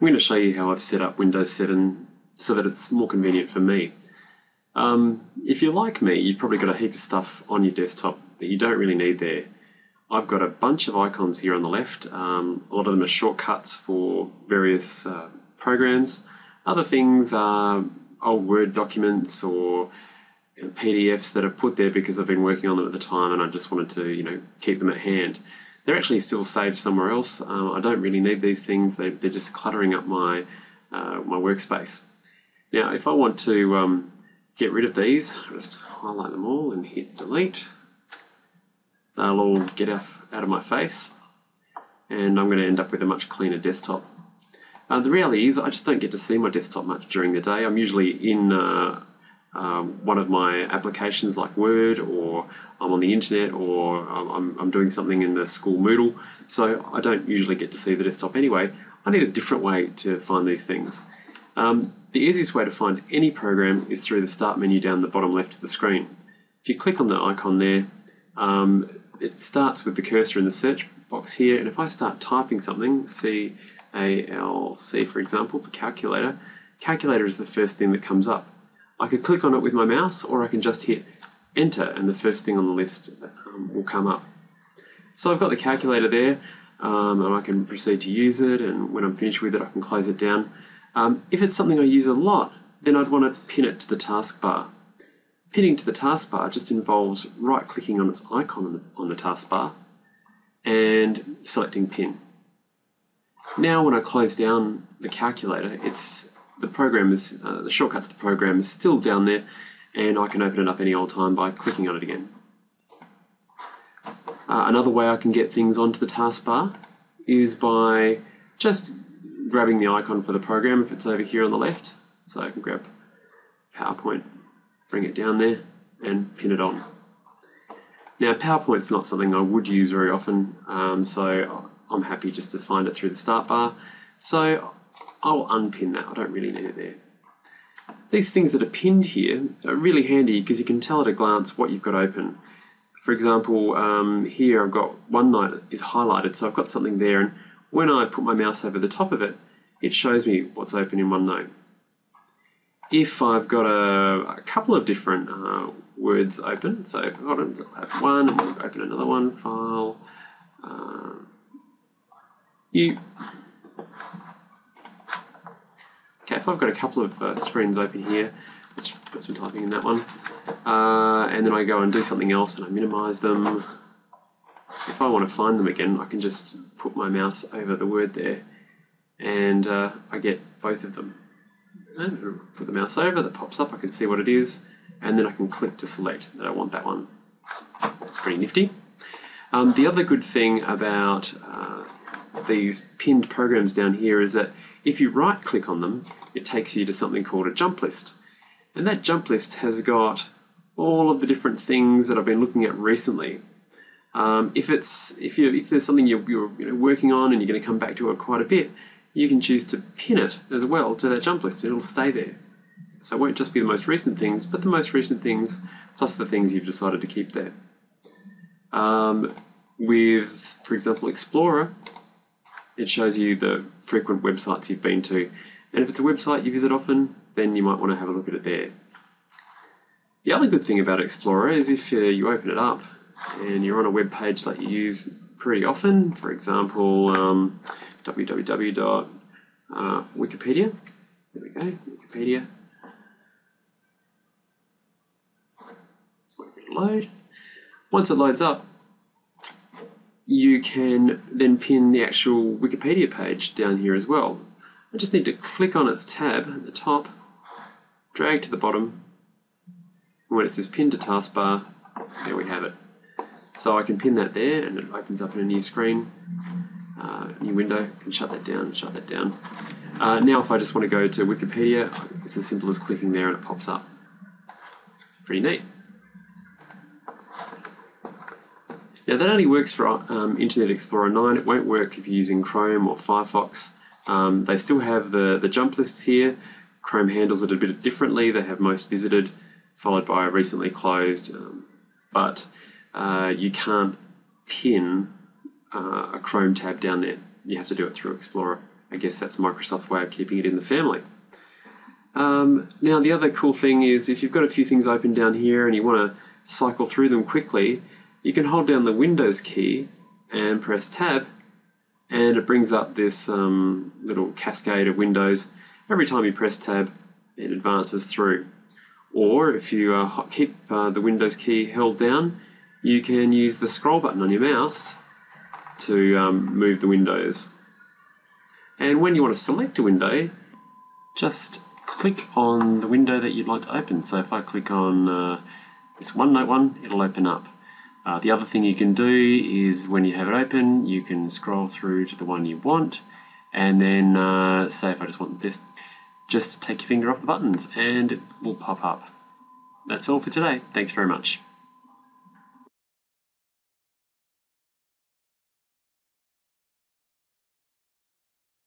I'm going to show you how I've set up Windows 7 so that it's more convenient for me. Um, if you're like me, you've probably got a heap of stuff on your desktop that you don't really need there. I've got a bunch of icons here on the left. Um, a lot of them are shortcuts for various uh, programs. Other things are old Word documents or PDFs that I've put there because I've been working on them at the time and I just wanted to, you know, keep them at hand. They're actually still saved somewhere else. Um, I don't really need these things. They, are just cluttering up my uh, my workspace. Now, if I want to um, get rid of these, I'll just highlight them all and hit delete. They'll all get out of my face and I'm going to end up with a much cleaner desktop. Uh, the reality is I just don't get to see my desktop much during the day. I'm usually in uh, um, one of my applications like Word, or I'm on the internet, or I'm, I'm doing something in the school Moodle. So I don't usually get to see the desktop anyway. I need a different way to find these things. Um, the easiest way to find any program is through the Start menu down the bottom left of the screen. If you click on the icon there, um, it starts with the cursor in the search box here, and if I start typing something, C A L C for example, for calculator, calculator is the first thing that comes up. I could click on it with my mouse or I can just hit enter and the first thing on the list um, will come up. So I've got the calculator there um, and I can proceed to use it and when I'm finished with it I can close it down. Um, if it's something I use a lot then I'd want to pin it to the taskbar. Pinning to the taskbar just involves right clicking on its icon on the, on the taskbar and selecting pin. Now when I close down the calculator it's the program is, uh, the shortcut to the program is still down there and I can open it up any old time by clicking on it again. Uh, another way I can get things onto the taskbar is by just grabbing the icon for the program if it's over here on the left. So I can grab PowerPoint, bring it down there and pin it on. Now PowerPoint's not something I would use very often, um, so I'm happy just to find it through the start bar. So I'll unpin that, I don't really need it there. These things that are pinned here are really handy because you can tell at a glance what you've got open. For example, um, here I've got OneNote is highlighted, so I've got something there, and when I put my mouse over the top of it, it shows me what's open in OneNote. If I've got a, a couple of different uh, words open, so I've got one and open another one, file, uh, you I've got a couple of uh, screens open here, let's put some typing in that one, uh, and then I go and do something else and I minimize them. If I want to find them again, I can just put my mouse over the word there and uh, I get both of them. And put the mouse over, that pops up, I can see what it is, and then I can click to select that I want that one. It's pretty nifty. Um, the other good thing about uh, these pinned programs down here is that if you right click on them, it takes you to something called a jump list. And that jump list has got all of the different things that I've been looking at recently. Um, if it's if you if there's something you're, you're you know, working on and you're going to come back to it quite a bit, you can choose to pin it as well to that jump list. It'll stay there. So it won't just be the most recent things, but the most recent things plus the things you've decided to keep there. Um, with, for example, Explorer, it shows you the frequent websites you've been to. And if it's a website you visit often, then you might want to have a look at it there. The other good thing about Explorer is if uh, you open it up and you're on a web page that you use pretty often, for example, um, www.wikipedia. Uh, there we go, Wikipedia. Let's wait for it to load. Once it loads up, you can then pin the actual Wikipedia page down here as well. I just need to click on its tab at the top, drag to the bottom, and when it says pin to taskbar, there we have it. So I can pin that there and it opens up in a new screen, uh, new window, can shut that down, shut that down. Uh, now if I just want to go to Wikipedia, it's as simple as clicking there and it pops up. Pretty neat. Now that only works for um, Internet Explorer 9, it won't work if you're using Chrome or Firefox. Um, they still have the, the jump lists here. Chrome handles it a bit differently. They have most visited, followed by recently closed, um, but uh, you can't pin uh, a Chrome tab down there. You have to do it through Explorer. I guess that's Microsoft's way of keeping it in the family. Um, now, the other cool thing is if you've got a few things open down here and you want to cycle through them quickly, you can hold down the Windows key and press Tab, and it brings up this um, little cascade of windows. Every time you press Tab, it advances through. Or if you uh, keep uh, the Windows key held down, you can use the scroll button on your mouse to um, move the windows. And when you want to select a window, just click on the window that you'd like to open. So if I click on uh, this OneNote one, it'll open up. Uh, the other thing you can do is when you have it open, you can scroll through to the one you want, and then uh, say if I just want this, just take your finger off the buttons and it will pop up. That's all for today. Thanks very much.